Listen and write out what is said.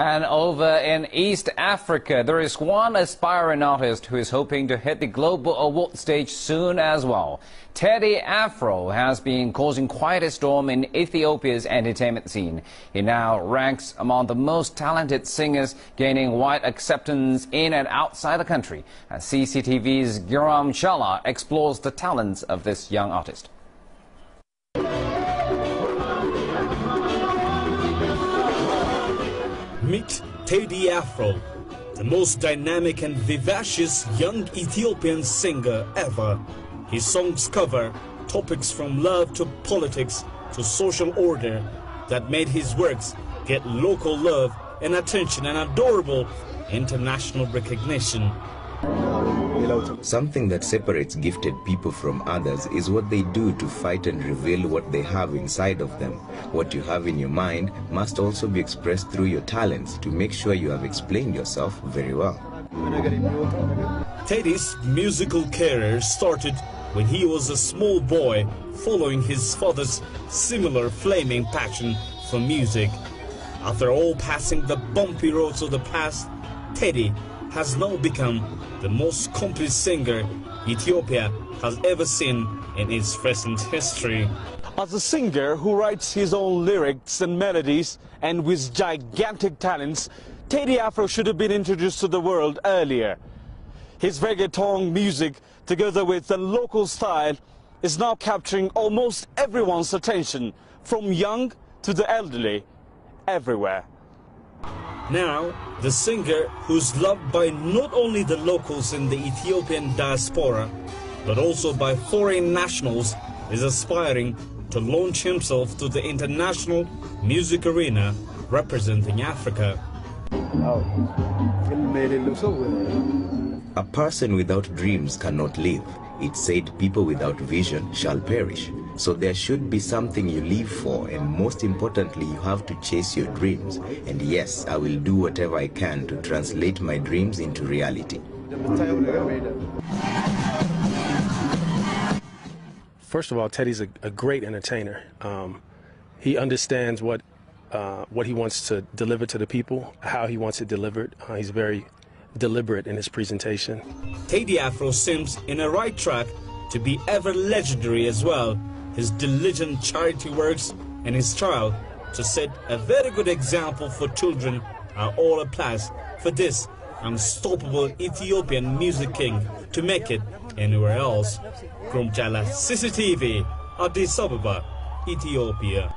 And over in East Africa, there is one aspiring artist who is hoping to hit the global award stage soon as well. Teddy Afro has been causing quite a storm in Ethiopia's entertainment scene. He now ranks among the most talented singers, gaining wide acceptance in and outside the country. And CCTV's Girum Chala explores the talents of this young artist. Meet Teddy Afro, the most dynamic and vivacious young Ethiopian singer ever. His songs cover topics from love to politics to social order that made his works get local love and attention and adorable international recognition. Something that separates gifted people from others is what they do to fight and reveal what they have inside of them. What you have in your mind must also be expressed through your talents to make sure you have explained yourself very well. Teddy's musical career started when he was a small boy following his father's similar flaming passion for music. After all passing the bumpy roads of the past, Teddy has now become the most complete singer Ethiopia has ever seen in its recent history. As a singer who writes his own lyrics and melodies and with gigantic talents, Teddy Afro should have been introduced to the world earlier. His reggaeton music, together with the local style, is now capturing almost everyone's attention, from young to the elderly, everywhere. Now, the singer, who's loved by not only the locals in the Ethiopian diaspora, but also by foreign nationals, is aspiring to launch himself to the international music arena representing Africa. A person without dreams cannot live. It said people without vision shall perish. So there should be something you live for and most importantly you have to chase your dreams. And yes, I will do whatever I can to translate my dreams into reality. First of all, Teddy's a, a great entertainer. Um, he understands what uh, what he wants to deliver to the people, how he wants it delivered. Uh, he's very deliberate in his presentation. Teddy Afro seems in a right track to be ever legendary as well. His diligent charity works and his trial to set a very good example for children are all a plus for this unstoppable Ethiopian music king to make it anywhere else. From Chala CCTV, Addis Ababa, Ethiopia.